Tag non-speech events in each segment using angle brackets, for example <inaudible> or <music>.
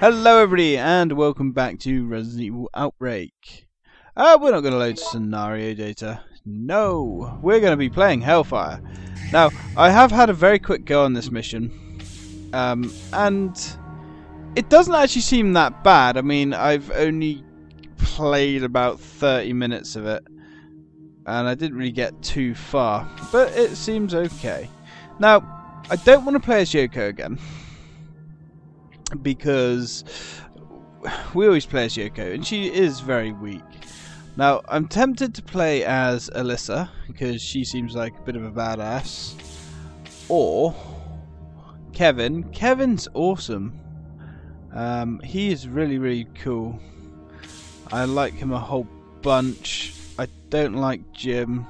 Hello everybody and welcome back to Resident Evil Outbreak. Uh, we're not going to load scenario data. No, we're going to be playing Hellfire. Now, I have had a very quick go on this mission. Um, and it doesn't actually seem that bad. I mean, I've only played about 30 minutes of it. And I didn't really get too far. But it seems okay. Now, I don't want to play as Yoko again because we always play as Yoko, and she is very weak. Now, I'm tempted to play as Alyssa, because she seems like a bit of a badass. Or Kevin. Kevin's awesome. Um, he is really, really cool. I like him a whole bunch. I don't like Jim.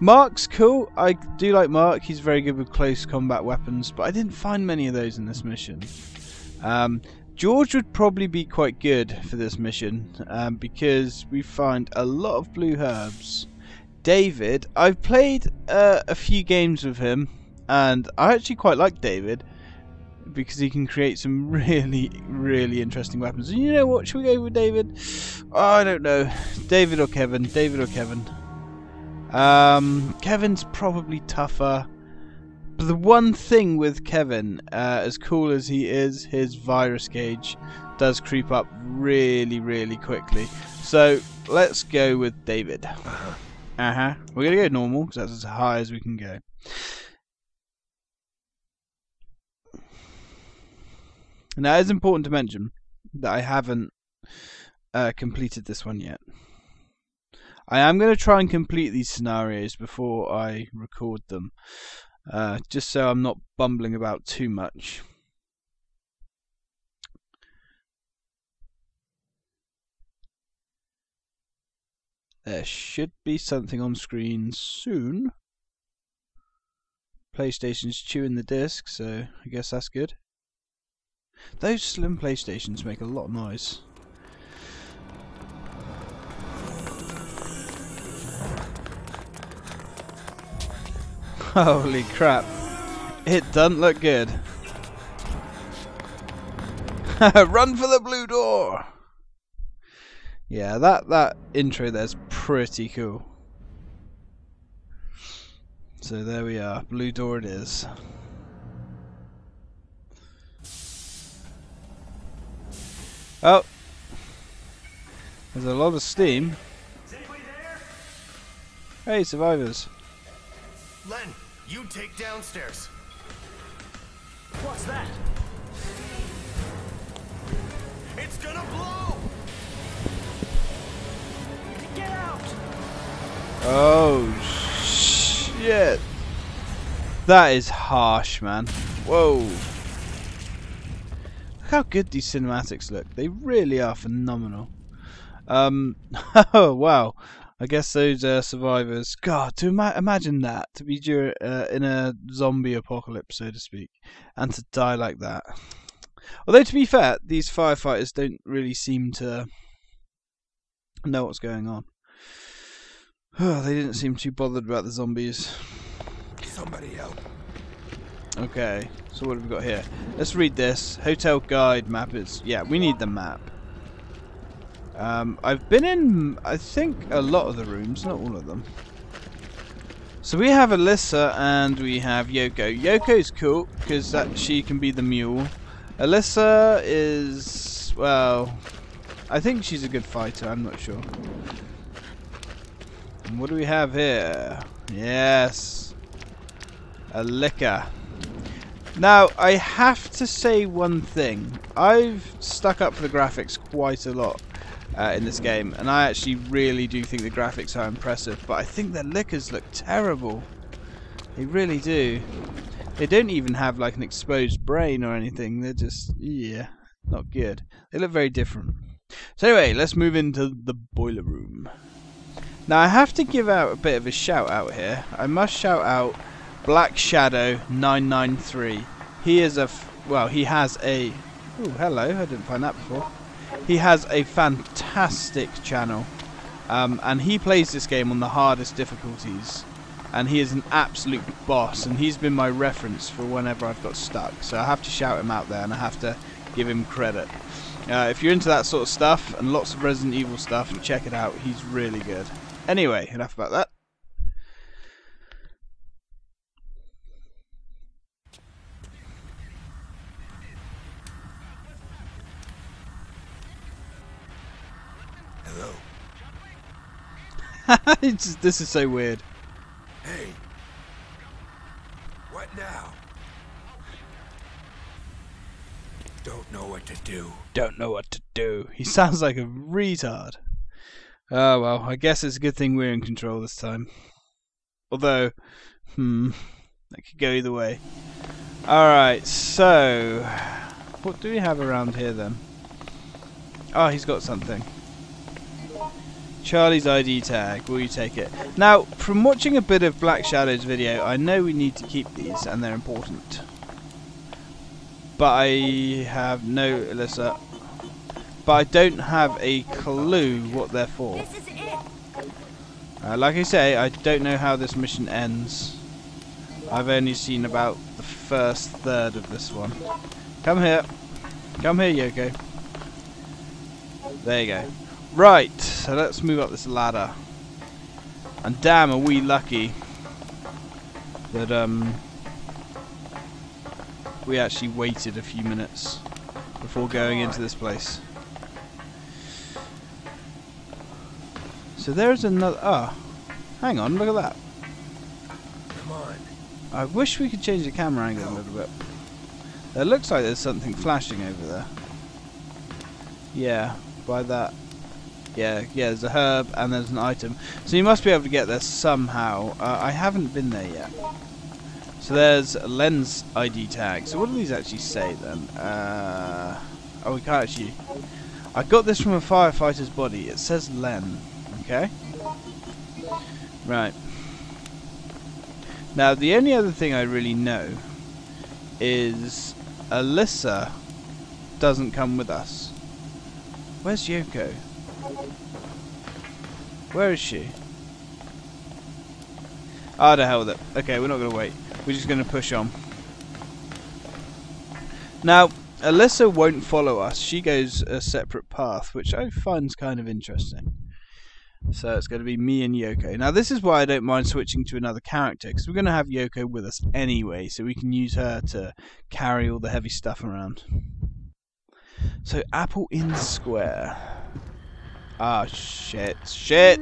Mark's cool. I do like Mark. He's very good with close combat weapons, but I didn't find many of those in this mission. Um, George would probably be quite good for this mission um, because we find a lot of blue herbs. David, I've played uh, a few games with him and I actually quite like David because he can create some <laughs> really, really interesting weapons. And you know what? Should we go with David? Oh, I don't know. David or Kevin? David or Kevin? Um, Kevin's probably tougher. But the one thing with Kevin, uh, as cool as he is, his virus gauge does creep up really, really quickly. So let's go with David. Uh huh. We're gonna go normal because that's as high as we can go. Now, it's important to mention that I haven't uh, completed this one yet. I am going to try and complete these scenarios before I record them, uh, just so I'm not bumbling about too much. There should be something on screen soon. PlayStation's chewing the disc, so I guess that's good. Those slim PlayStations make a lot of noise. Holy crap. It doesn't look good. <laughs> Run for the blue door! Yeah, that, that intro there's pretty cool. So there we are, blue door it is. Oh! There's a lot of steam. Hey, survivors. Len, you take downstairs. What's that? It's gonna blow! Get out! Oh, shit. That is harsh, man. Whoa. Look how good these cinematics look. They really are phenomenal. Um, <laughs> oh, wow. I guess those uh, survivors. God, to ima imagine that to be dur- uh, in a zombie apocalypse, so to speak, and to die like that. Although to be fair, these firefighters don't really seem to know what's going on. <sighs> they didn't seem too bothered about the zombies. Somebody help. Okay, so what have we got here? Let's read this. Hotel guide map is yeah, we need the map. Um, I've been in, I think, a lot of the rooms, not all of them. So we have Alyssa and we have Yoko. Yoko's cool because that she can be the mule. Alyssa is well, I think she's a good fighter. I'm not sure. And what do we have here? Yes, a licker. Now, I have to say one thing. I've stuck up for the graphics quite a lot uh, in this game, and I actually really do think the graphics are impressive, but I think the lickers look terrible. They really do. They don't even have like an exposed brain or anything, they're just, yeah, not good. They look very different. So anyway, let's move into the boiler room. Now I have to give out a bit of a shout out here. I must shout out Black Shadow 993. He is a well, he has a. Oh, hello! I didn't find that before. He has a fantastic channel, um, and he plays this game on the hardest difficulties. And he is an absolute boss, and he's been my reference for whenever I've got stuck. So I have to shout him out there, and I have to give him credit. Uh, if you're into that sort of stuff and lots of Resident Evil stuff, check it out. He's really good. Anyway, enough about that. Hello. <laughs> Just- this is so weird. Hey. What now? Don't know what to do. Don't know what to do. He <laughs> sounds like a retard. Oh well, I guess it's a good thing we're in control this time. Although, hmm, that could go either way. Alright, so. What do we have around here then? Oh, he's got something. Charlie's ID tag. Will you take it? Now, from watching a bit of Black Shadow's video, I know we need to keep these and they're important. But I have no Alyssa. But I don't have a clue what they're for. This is it. Uh, like I say, I don't know how this mission ends. I've only seen about the first third of this one. Come here. Come here, Yoko. There you go. Right, so let's move up this ladder. And damn, are we lucky that um we actually waited a few minutes before going into this place. So there's another. Ah, hang on, look at that. Come on. I wish we could change the camera angle a little bit. It looks like there's something flashing over there. Yeah, by that. Yeah, yeah, there's a herb and there's an item. So you must be able to get there somehow. Uh, I haven't been there yet. So there's a lens ID tag. So what do these actually say then? Uh, oh, we can't actually. I got this from a firefighter's body. It says Len. Okay. Right. Now, the only other thing I really know is Alyssa doesn't come with us. Where's Yoko? Where is she? Ah, the hell with it. Okay, we're not going to wait. We're just going to push on. Now, Alyssa won't follow us. She goes a separate path, which I find kind of interesting. So it's going to be me and Yoko. Now this is why I don't mind switching to another character because we're going to have Yoko with us anyway, so we can use her to carry all the heavy stuff around. So Apple Inn Square. Ah shit, shit.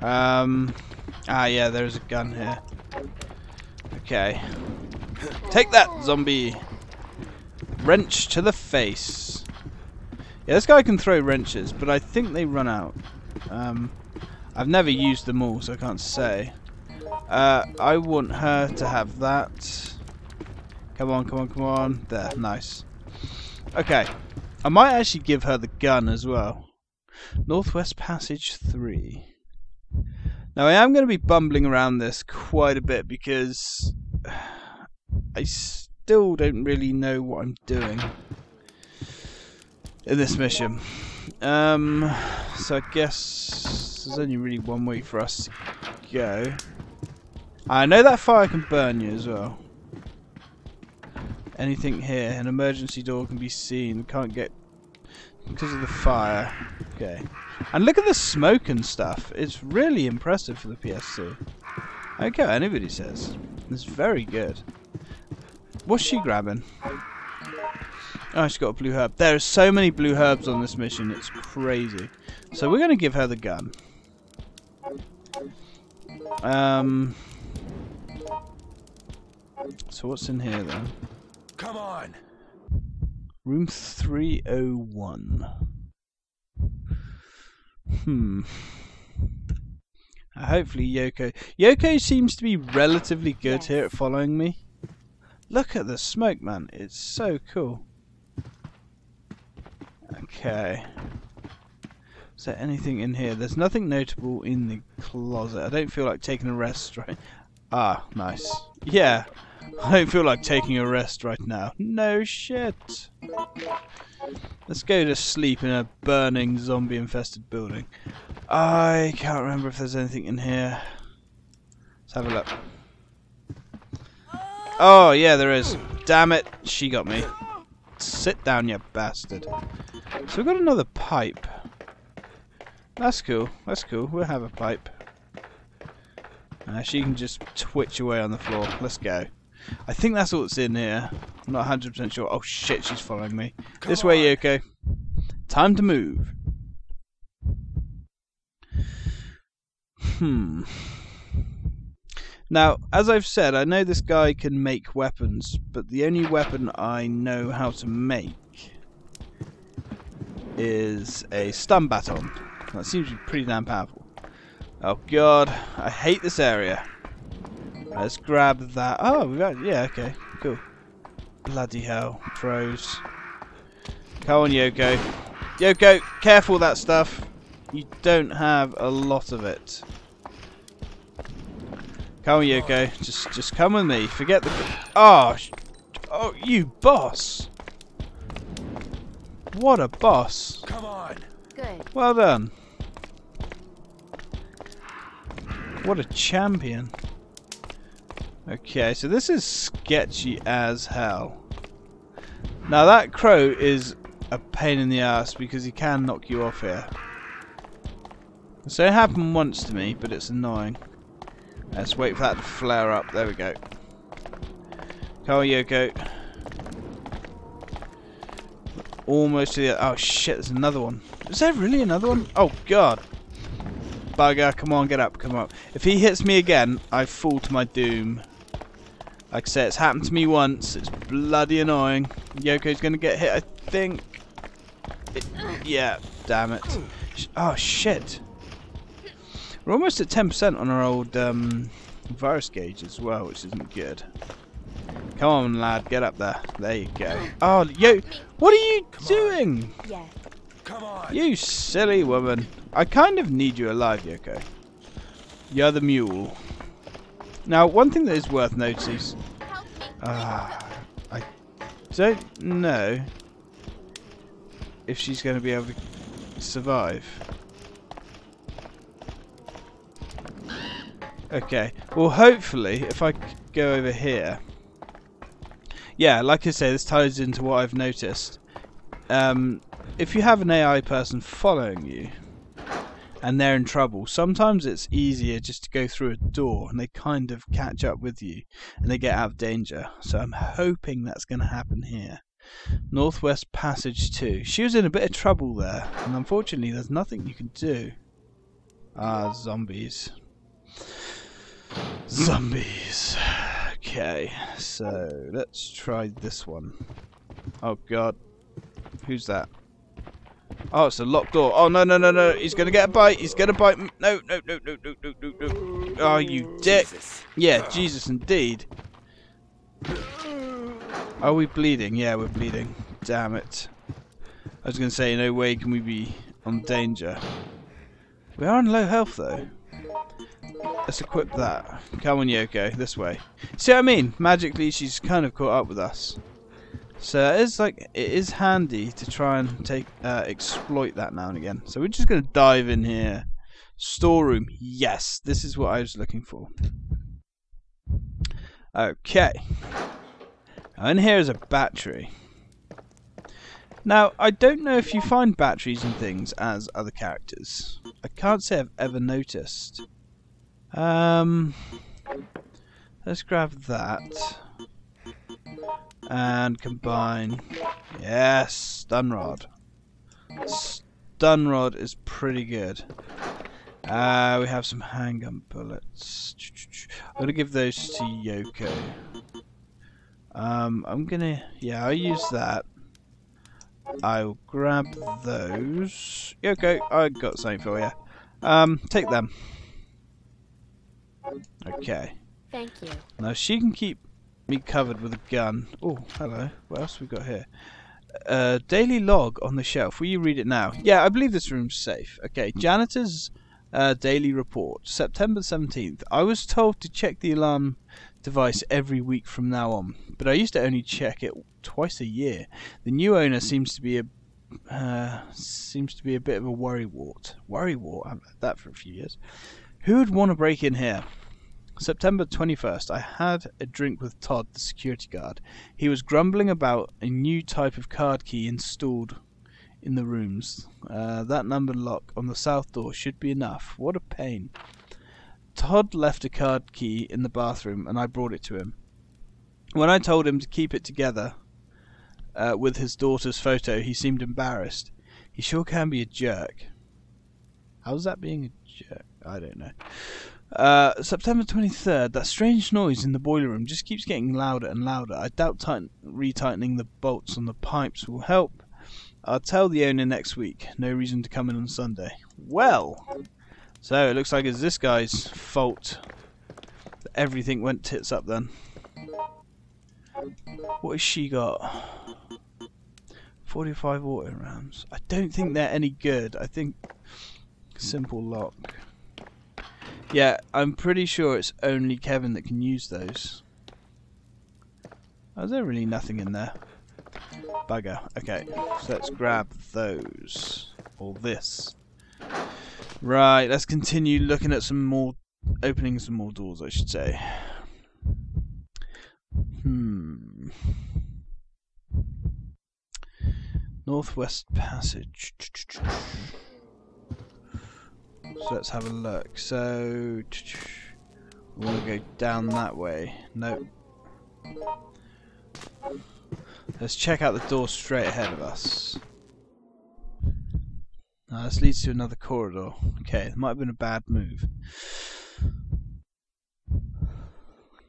Um. Ah yeah, there's a gun here. Okay. Take that, zombie. Wrench to the face. Yeah, this guy can throw wrenches, but I think they run out. Um, I've never used them all, so I can't say. Uh, I want her to have that. Come on, come on, come on. There, nice. Okay. I might actually give her the gun as well. Northwest Passage 3. Now, I am going to be bumbling around this quite a bit because <sighs> I still don't really know what I'm doing in this mission. Um, so I guess there's only really one way for us to go. I know that fire can burn you as well. Anything here? An emergency door can be seen. Can't get because of the fire. Okay. And look at the smoke and stuff. It's really impressive for the PS2. I don't care what anybody says. It's very good. What's she grabbing? Oh, she's got a blue herb. There are so many blue herbs on this mission, it's crazy. So we're going to give her the gun. Um. So what's in here then? Come on. Room 301. Hmm. Uh, hopefully Yoko... Yoko seems to be relatively good here at following me. Look at the smoke, man. It's so cool. Okay. Is there anything in here? There's nothing notable in the closet. I don't feel like taking a rest right... Ah, nice. Yeah. <laughs> I don't feel like taking a rest right now. No shit. Let's go to sleep in a burning zombie infested building. I can't remember if there's anything in here. Let's have a look. Oh, yeah, there is. damn it! She got me. Sit down, you bastard. So we've got another pipe. That's cool. That's cool. We'll have a pipe. Uh, she can just twitch away on the floor. Let's go. I think that's all that's in here. I'm not 100% sure. Oh shit, she's following me. Come this way. Yoko. Time to move. Hmm. Now, as I've said, I know this guy can make weapons, but the only weapon I know how to make is a stun baton. That seems to be pretty damn powerful. Oh god, I hate this area. Let's grab that. Oh, we got yeah, okay, cool. Bloody hell, pros. Come on, Yoko. Yoko, careful with that stuff. You don't have a lot of it. Come on, Yoko. Just, just come with me. Forget the. Oh, oh, you boss! What a boss! Come on. Good. Well done. What a champion. Okay, so this is sketchy as hell. Now that crow is a pain in the ass because he can knock you off here. So it happened once to me, but it's annoying. Let's wait for that to flare up. There we go. On, Yoko. Almost to the. Oh shit! There's another one. Is there really another one? Oh god. Bugger! Come on, get up! Come on. If he hits me again, I fall to my doom. Like I said, it's happened to me once. It's bloody annoying. Yoko's gonna get hit, I think. It- yeah, damn it. Oh shit. We're almost at 10% on our old um, virus gauge as well, which isn't good. Come on, lad, get up there. There you go. Oh, yo, what are you doing? Yeah. Come on. You silly woman. I kind of need you alive, Yoko. You're the mule. Now, one thing that is worth noticing. Ah, I don't know if she's going to be able to survive. Okay. Well, hopefully, if I go over here. Yeah, like I say, this ties into what I've noticed. Um, if you have an AI person following you and they're in trouble, sometimes it's easier just to go through a door and they kind of catch up with you and they get out of danger. So I'm hoping that's going to happen here. Northwest Passage 2. She was in a bit of trouble there, and unfortunately, there's nothing you can do. Ah, zombies. Zombies. Okay, so let's try this one. Oh god. Who's that? Oh, it's a locked door. Oh, no, no, no, no. He's going to get a bite. He's going to bite. No, no, no, no, no, no, no, no. Oh, you dick. Yeah, Jesus, indeed. Are we bleeding? Yeah, we're bleeding. Damn it. I was going to say, no way can we be on danger. We are on low health, though. Let's equip that. Come on, Yoko. This way. See what I mean? Magically, she's kind of caught up with us. So it is like it is handy to try and take uh, exploit that now and again. So we're just going to dive in here. Storeroom. Yes, this is what I was looking for. Okay. And here is a battery. Now, I don't know if you find batteries and things as other characters. I can't say I've ever noticed. Um, let's grab that and combine. Yes, stun rod. Stun rod is pretty good. Uh, we have some handgun bullets. I'm gonna give those to Yoko. Um, I'm gonna, yeah, I'll use that. I'll grab those. Yoko, I got something for you. Um, take them. Okay. Thank you. Now she can keep me covered with a gun. Oh, hello. What else we got here? Uh, daily log on the shelf. Will you read it now? Yeah, I believe this room's safe. Okay, janitor's uh, daily report. September 17th. I was told to check the alarm device every week from now on, but I used to only check it twice a year. The new owner seems to be a uh, seems to be a bit of a worrywart. Worrywart. I've had that for a few years. Who would want to break in here? September 21st, I had a drink with Todd, the security guard. He was grumbling about a new type of card key installed in the rooms. Uh, that number lock on the south door should be enough. What a pain. Todd left a card key in the bathroom and I brought it to him. When I told him to keep it together uh, with his daughter's photo, he seemed embarrassed. He sure can be a jerk. How's that being a jerk? I don't know. Uh, September 23rd, that strange noise in the boiler room just keeps getting louder and louder. I doubt tighten- retightening the bolts on the pipes will help. I'll tell the owner next week. No reason to come in on Sunday. Well, so it looks like it's this guy's fault that everything went tits up then. What has she got? 45 auto rounds. I don't think they're any good. I think simple lock. Yeah, I'm pretty sure it's only Kevin that can use those. Oh, is there really nothing in there? Bugger. Okay, so let's grab those. Or this. Right, let's continue looking at some more... Opening some more doors, I should say. Hmm. Northwest Passage. So let's have a look. So we want to go down that way. Nope. Let's check out the door straight ahead of us. Now this leads to another corridor. Okay, it might have been a bad move.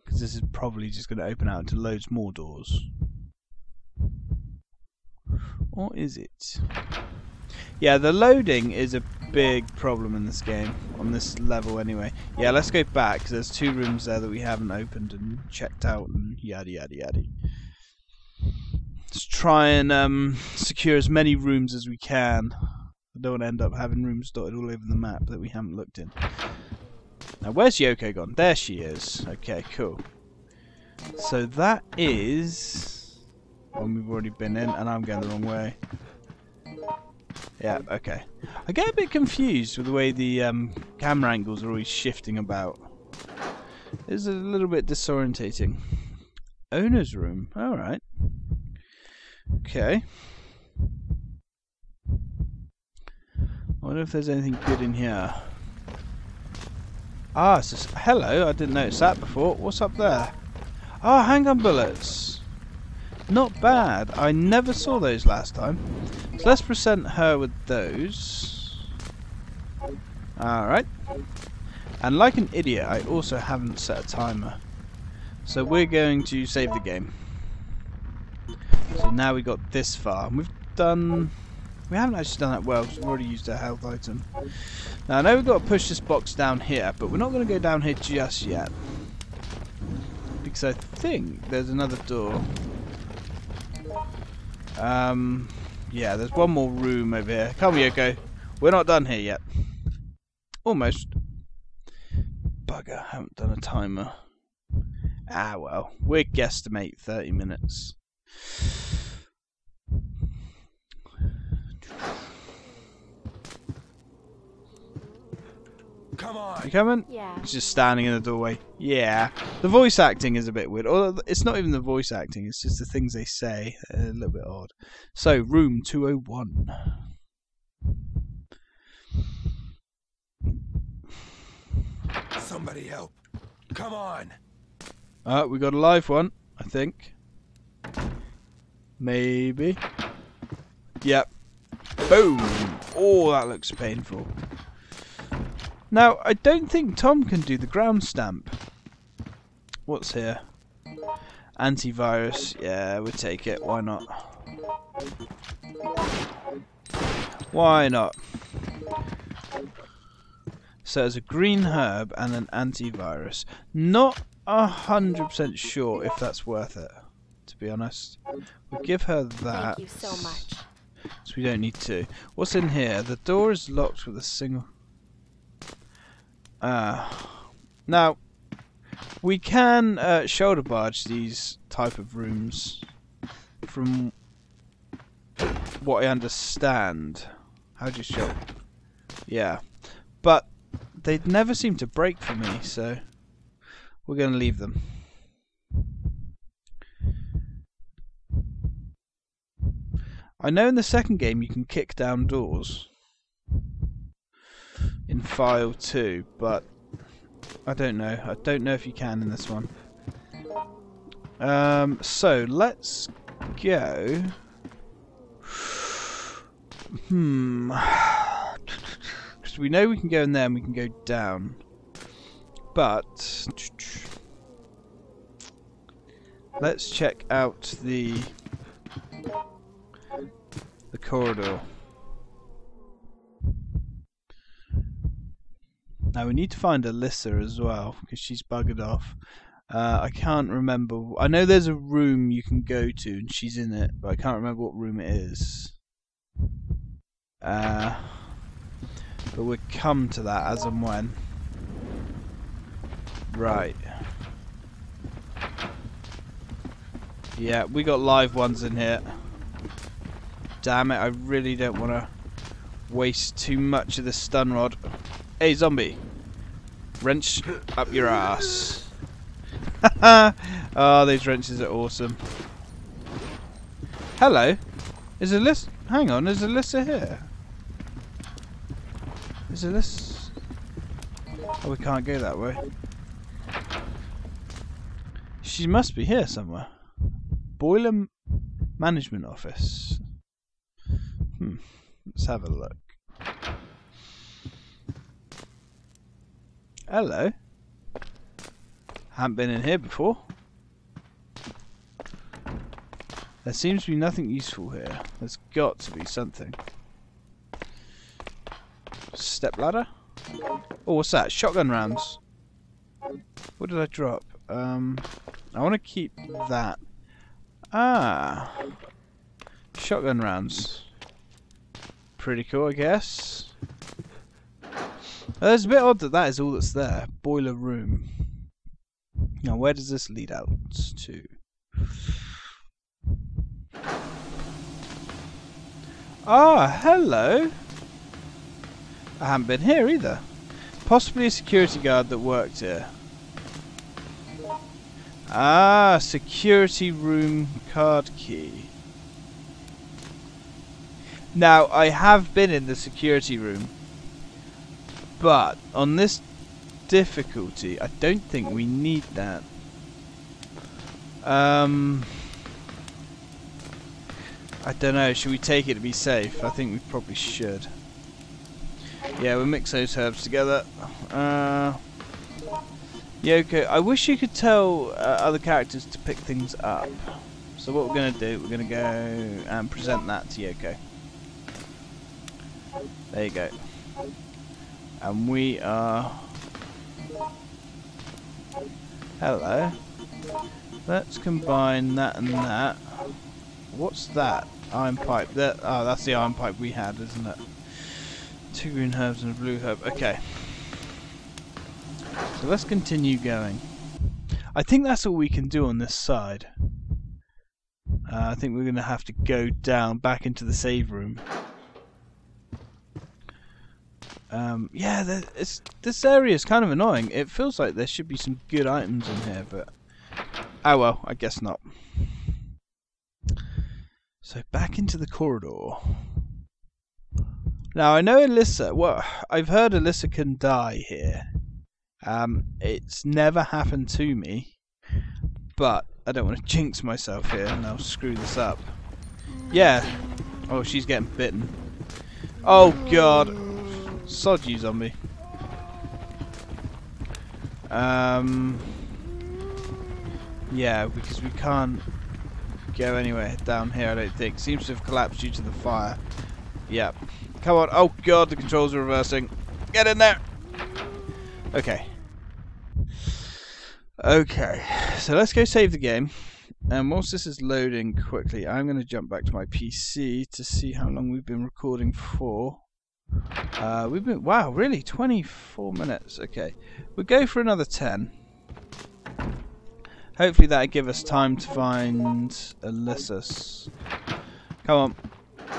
Because this is probably just going to open out into loads more doors. Or is it? Yeah, the loading is a big problem in this game, on this level anyway. Yeah, let's go back, because there's two rooms there that we haven't opened and checked out and yada yada yada. Let's try and um, secure as many rooms as we can. I don't want to end up having rooms dotted all over the map that we haven't looked in. Now, where's Yoko gone? There she is. Okay, cool. So that is one we've already been in, and I'm going the wrong way. Yeah, okay. I get a bit confused with the way the um, camera angles are always shifting about. It's a little bit disorientating. Owner's room. Alright. Okay. I wonder if there's anything good in here. Ah, it's just, hello, I didn't notice that before. What's up there? Ah, handgun bullets. Not bad. I never saw those last time. So let's present her with those. Alright. And like an idiot, I also haven't set a timer. So we're going to save the game. So now we got this far. We've done... We haven't actually done that well we've already used a health item. Now I know we've got to push this box down here, but we're not going to go down here just yet. Because I think there's another door. Um, yeah, there's one more room over here. Come Yoko. We're not done here yet. Almost. Bugger, haven't done a timer. Ah well, we guesstimate 30 minutes. Come on. You coming? Yeah. He's just standing in the doorway. Yeah. The voice acting is a bit weird. Or it's not even the voice acting, it's just the things they say. A little bit odd. So, room 201. Somebody help. Come on. Uh, we got a live one, I think. Maybe. Yep. Boom! Oh, that looks painful. Now, I don't think Tom can do the ground stamp. What's here? Antivirus. Yeah, we'll take it. Why not? Why not? So there's a green herb and an antivirus. Not a hundred percent sure if that's worth it. To be honest, we'll give her that. Thank you so much. So we don't need to. What's in here? The door is locked with a single. Ah. now, we can uh, shoulder barge these type of rooms. From what I understand, how do you show? Yeah, but they never seem to break for me. So we're going to leave them. I know in the second game you can kick down doors in file 2, but I don't know. I don't know if you can in this one. Um, so let's go. Hmm. <sighs> Because we know we can go in there and we can go down. But let's check out the the corridor. Now we need to find Alyssa as well because she's buggered off. Uh, I can't remember. I know there's a room you can go to and she's in it, but I can't remember what room it is. Uh, but we'll come to that as and when. Right. Yeah, we got live ones in here. Damn it, I really don't want to waste too much of the stun rod. Hey, zombie. Wrench up your ass. oh, <laughs> these wrenches are awesome. Hello. Is Alyssa... Hang on, is Alyssa here? Is Alyssa... Oh, we can't go that way. She must be here somewhere. Boiler Management Office. Hmm. Let's have a look. Hello. Haven't been in here before. There seems to be nothing useful here. There's got to be something. Step ladder? Oh, what's that? Shotgun rounds. What did I drop? Um, I want to keep that. Ah. Shotgun rounds. Pretty cool, I guess. Uh, it's a bit odd that that is all that's there. Boiler room. Now, where does this lead out to? Ah, hello. I haven't been here either. Possibly a security guard that worked here. Ah, security room card key. Now, I have been in the security room. But, on this difficulty, I don't think we need that. Um... I don't know, should we take it to be safe? I think we probably should. Yeah, we'll mix those herbs together. Uh, Yoko, I wish you could tell uh, other characters to pick things up. So what we're going to do, we're going to go and present that to Yoko. There you go. And we are... Hello. Let's combine that and that. What's that? Iron pipe. That, oh, that's the iron pipe we had, isn't it? Two green herbs and a blue herb. Okay. So let's continue going. I think that's all we can do on this side. Uh, I think we're going to have to go down back into the save room. Um, yeah, this area is kind of annoying. It feels like there should be some good items in here, but... Oh well, I guess not. So back into the corridor. Now I know Alyssa. Well, I've heard Alyssa can die here. Um, it's never happened to me, but I don't want to <laughs> jinx myself here, and I'll screw this up. Yeah. Oh, she's getting bitten. Oh God. Sod you, zombie. Um. Yeah, because we can't go anywhere down here, I don't think. Seems to have collapsed due to the fire. Yep. Come on. Oh, God, the controls are reversing. Get in there. Okay. Okay. So let's go save the game. And whilst this is loading quickly, I'm going to jump back to my PC to see how long we've been recording for. Uh, we've been, wow, really? 24 minutes. Okay. We'll go for another 10. Hopefully that'll give us time to find Alyssa. Come on.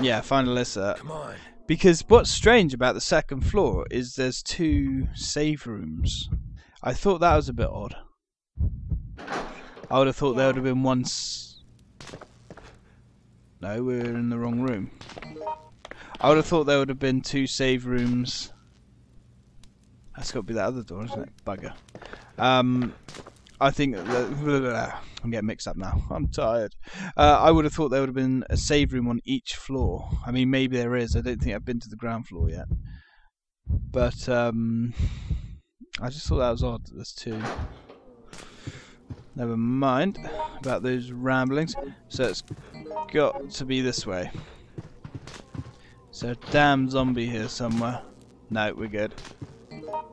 Yeah, find Alyssa. Come on. Because what's strange about the second floor is there's two save rooms. I thought that was a bit odd. I would have thought there would have been one. S- no, we're in the wrong room. I would have thought there would have been two save rooms. That's got to be that other door, isn't it? Bugger. Um, I think I'm getting mixed up now. <laughs> I'm tired. Uh, I would have thought there would have been a save room on each floor. I mean, maybe there is. I don't think I've been to the ground floor yet. But um, I just thought that was odd. that There's two. Never mind about those ramblings. So it's got to be this way. So damn zombie here somewhere. No, we're good.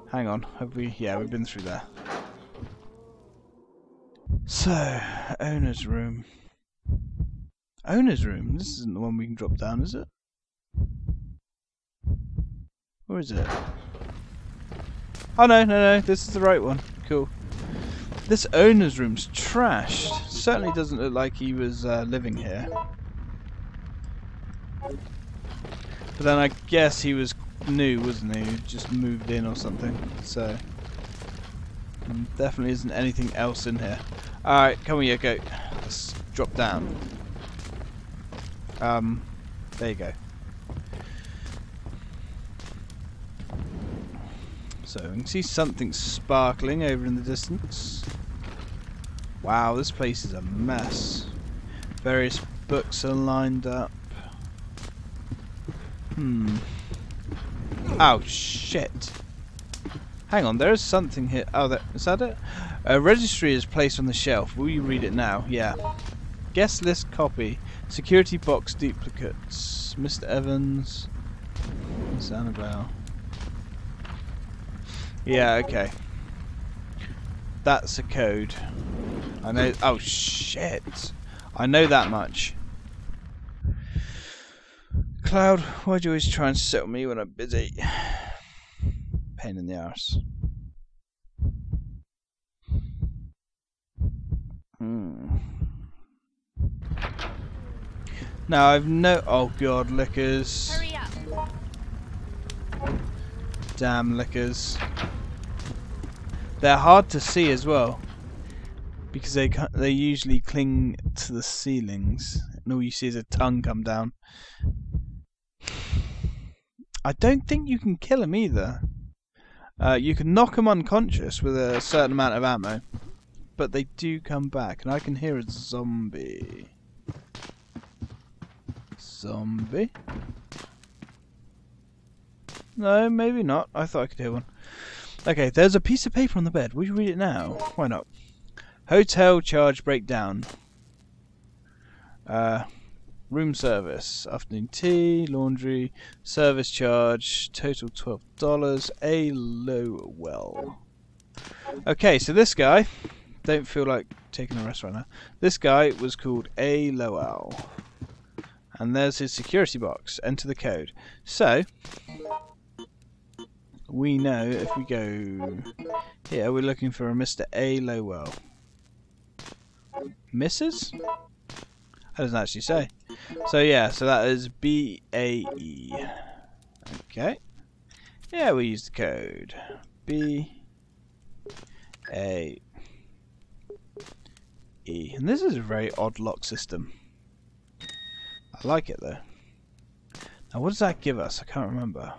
Hang on, have we? Yeah, we've been through there. So, owner's room. Owner's room? This isn't the one we can drop down, is it? Or is it? Oh no, no, no, this is the right one. Cool. This owner's room's trashed. Certainly doesn't look like he was uh, living here. But then I guess he was new, wasn't he? Just moved in or something. So mm, definitely isn't anything else in here. Alright, come on Yoko. Let's drop down. Um there you go. So we can see something sparkling over in the distance. Wow, this place is a mess. Various books are lined up. Hmm. Oh shit. Hang on, there is something here. Oh, that, is that it? A registry is placed on the shelf. Will you read it now? Yeah. Guest list copy. Security box duplicates. Mr. Evans. Miss Annabelle. Yeah, okay. That's a code. I know. Oh shit! I know that much. Cloud, why do you always try and settle me when I'm busy? <sighs> Pain in the arse. Hmm. Now I've no. Oh god, lickers. Hurry up. Damn lickers. They're hard to see as well. Because they they usually cling to the ceilings. And all you see is a tongue come down. I don't think you can kill him either. Uh, you can knock him unconscious with a certain amount of ammo. But they do come back. And I can hear a zombie. Zombie? No, maybe not. I thought I could hear one. Okay, there's a piece of paper on the bed. Will you read it now? Why not? Hotel charge breakdown. Uh, room service, afternoon tea, laundry, service charge, total twelve dollars. A low well. Okay, so this guy, don't feel like taking a rest right now. This guy was called A Lowell, and there's his security box. Enter the code. So we know if we go here, we're looking for a Mr. A. Lowell. Mrs? That doesn't actually say. So yeah, so that is B A E. Okay. Yeah, we use the code. B A E. And this is a very odd lock system. I like it though. Now what does that give us? I can't remember.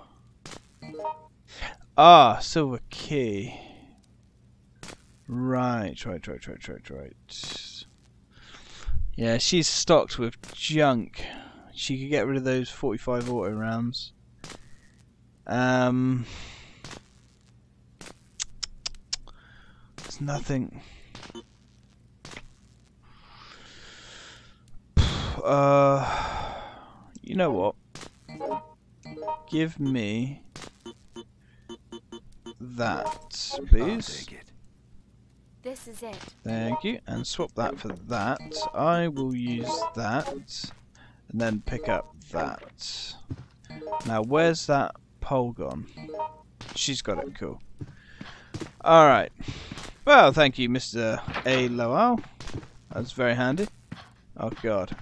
Ah, silver key. Right, right, right, right, right, right. Yeah, she's stocked with junk. She could get rid of those 45 auto rounds. Um, there's nothing. <sighs> Uh, you know what? Give me that, please. This is it. Thank you. And swap that for that. I will use that. And then pick up that. Now, where's that pole gone? She's got it. Cool. Alright. Well, thank you, Mr. A. Lowell. That's very handy. Oh, God.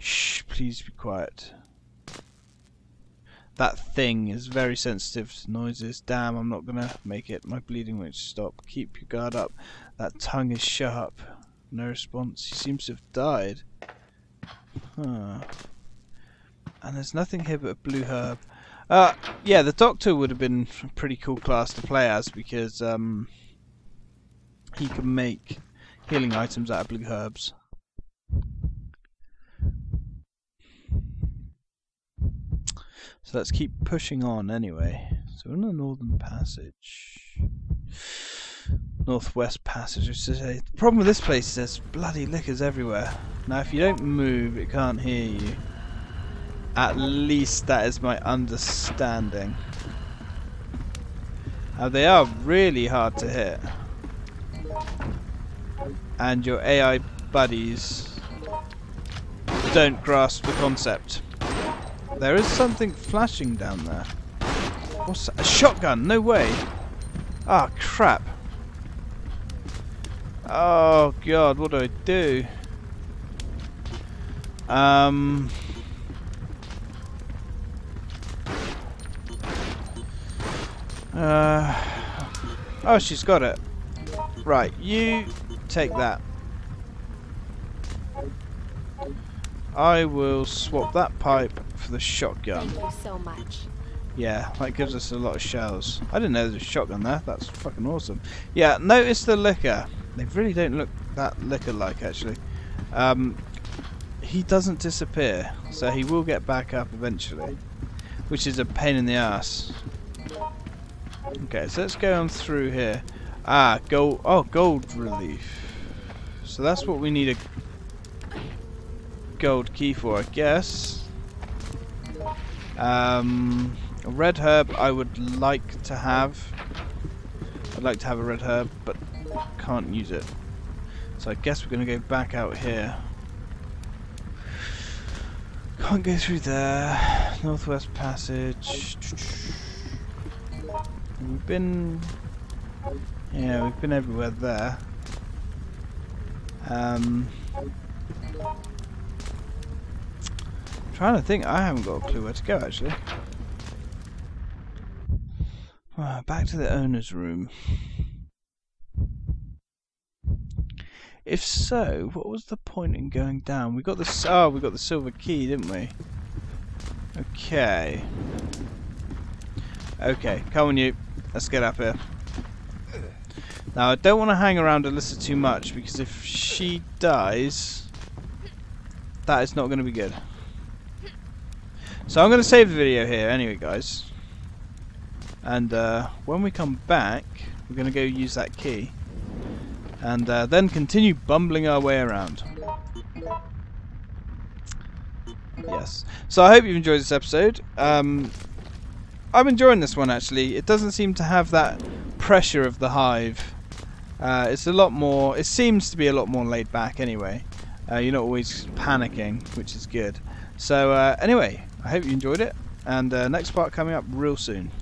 Shh, please be quiet. That thing is very sensitive to noises. Damn, I'm not gonna make it. My bleeding won't stop. Keep your guard up. That tongue is sharp. No response. He seems to have died. Huh. And there's nothing here but a blue herb. Uh, yeah, the Doctor would have been a pretty cool class to play as because um, he can make healing items out of blue herbs. So let's keep pushing on anyway. So we're in the Northern Passage. Northwest Passage. The problem with this place is there's bloody lickers everywhere. Now if you don't move, it can't hear you. At least that is my understanding. Now they are really hard to hit. And your AI buddies don't grasp the concept. There is something flashing down there. What's that? A shotgun? No way. Ah, oh, crap. Oh, God, what do I do? Um... Uh, oh, she's got it. Right, you take that. I will swap that pipe for the shotgun. Thank you so much. Yeah, that gives us a lot of shells. I didn't know there was a shotgun there. That's fucking awesome. Yeah, notice the licker. They really don't look that licker-like, actually. Um, he doesn't disappear, so he will get back up eventually, which is a pain in the ass. Okay, so let's go on through here. Ah, gold. Oh, gold relief. So that's what we need a gold key for, I guess. Um, a red herb I would like to have. I'd like to have a red herb, but can't use it. So I guess we're going to go back out here. Can't go through there. Northwest Passage. We've been... Yeah, we've been everywhere there. Um... Trying to think, I haven't got a clue where to go actually. Ah, back to the owner's room. If so, what was the point in going down? We got the oh, we got the silver key, didn't we? Okay. Okay, come on you. Let's get up here. Now, I don't want to hang around Alyssa too much because if she dies, that is not going to be good. So I'm going to save the video here anyway, guys. And uh, when we come back, we're going to go use that key. And uh, then continue bumbling our way around. Yes. So I hope you've enjoyed this episode. Um, I'm enjoying this one actually. It doesn't seem to have that pressure of the hive. Uh, it's a lot more. It seems to be a lot more laid back anyway. Uh, you're not always panicking, which is good. So uh, anyway, I hope you enjoyed it, and uh, next part coming up real soon.